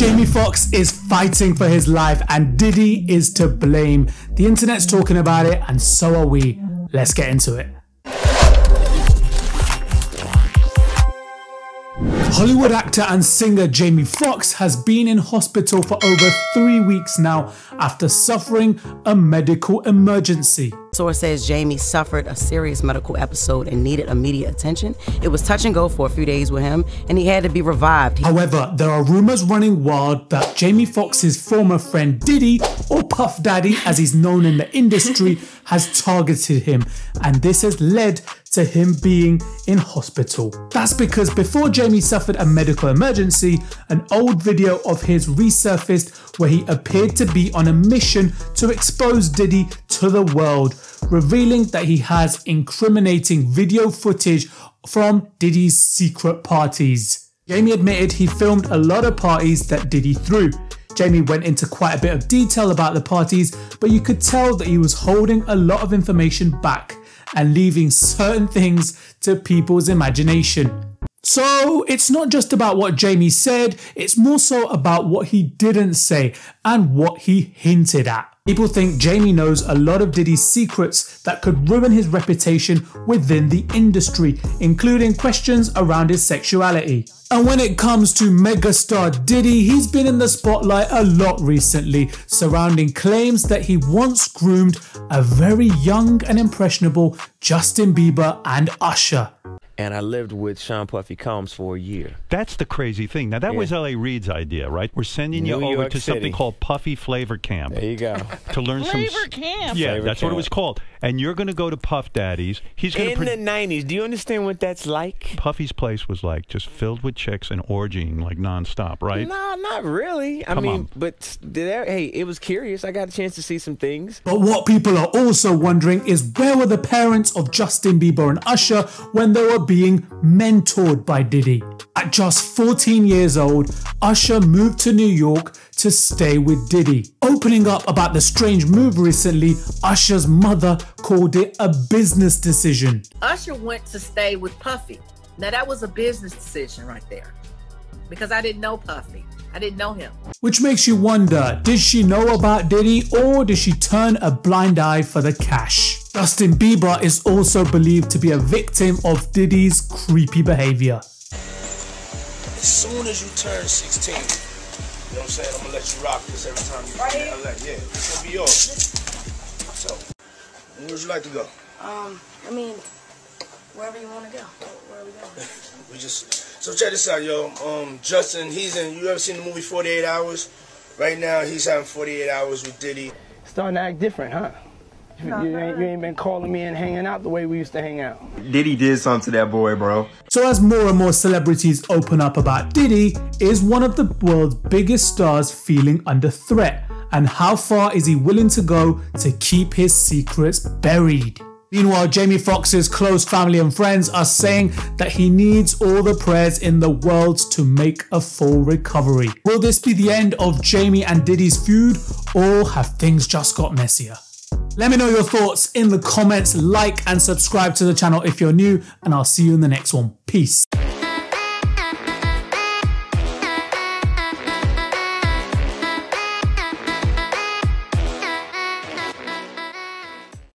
Jamie Foxx is fighting for his life and Diddy is to blame. The internet's talking about it and so are we. Let's get into it. Hollywood actor and singer Jamie Foxx has been in hospital for over three weeks now after suffering a medical emergency. Source says Jamie suffered a serious medical episode and needed immediate attention. It was touch and go for a few days with him, and he had to be revived. However, there are rumors running wild that Jamie Foxx's former friend Diddy, or Puff Daddy as he's known in the industry, has targeted him, and this has led to him being in hospital. That's because before Jamie suffered a medical emergency, an old video of his resurfaced where he appeared to be on a mission to expose Diddy to the world, revealing that he has incriminating video footage from Diddy's secret parties. Jamie admitted he filmed a lot of parties that Diddy threw. Jamie went into quite a bit of detail about the parties, but you could tell that he was holding a lot of information back and leaving certain things to people's imagination. So it's not just about what Jamie said, it's more so about what he didn't say and what he hinted at. People think Jamie knows a lot of Diddy's secrets that could ruin his reputation within the industry, including questions around his sexuality. And when it comes to megastar Diddy, he's been in the spotlight a lot recently, surrounding claims that he once groomed a very young and impressionable Justin Bieber and Usher and I lived with Sean Puffy Combs for a year. That's the crazy thing. Now that yeah. was L.A. Reid's idea, right? We're sending New you over York to City. something called Puffy Flavor Camp. There you go. To learn Flavor some. Camp. Yeah, Flavor that's camp. what it was called. And you're going to go to Puff Daddy's. He's going to in the '90s. Do you understand what that's like? Puffy's place was like just filled with chicks and orgying like nonstop, right? No, not really. I Come mean, on. but there, hey, it was curious. I got a chance to see some things. But what people are also wondering is where were the parents of Justin Bieber and Usher when they were being mentored by Diddy? At just 14 years old, Usher moved to New York to stay with Diddy. Opening up about the strange move recently, Usher's mother called it a business decision. Usher went to stay with Puffy. Now that was a business decision right there because I didn't know Puffy. I didn't know him. Which makes you wonder, did she know about Diddy or did she turn a blind eye for the cash? Justin Bieber is also believed to be a victim of Diddy's creepy behavior. As soon as you turn 16, you know what I'm saying? I'm gonna let you rock this every time you right here? LA. Yeah, it's gonna be yours. So, where would you like to go? Um, I mean, wherever you want to go. Where are we going? we just so check this out, yo. Um, Justin, he's in. You ever seen the movie 48 Hours? Right now, he's having 48 hours with Diddy. Starting to act different, huh? You, ain't, you ain't been calling me and hanging out the way we used to hang out. Diddy did something to that boy, bro. So as more and more celebrities open up about Diddy, is one of the world's biggest stars feeling under threat? And how far is he willing to go to keep his secrets buried? Meanwhile, Jamie Foxx's close family and friends are saying that he needs all the prayers in the world to make a full recovery. Will this be the end of Jamie and Diddy's feud or have things just got messier? Let me know your thoughts in the comments, like and subscribe to the channel if you're new, and I'll see you in the next one. Peace.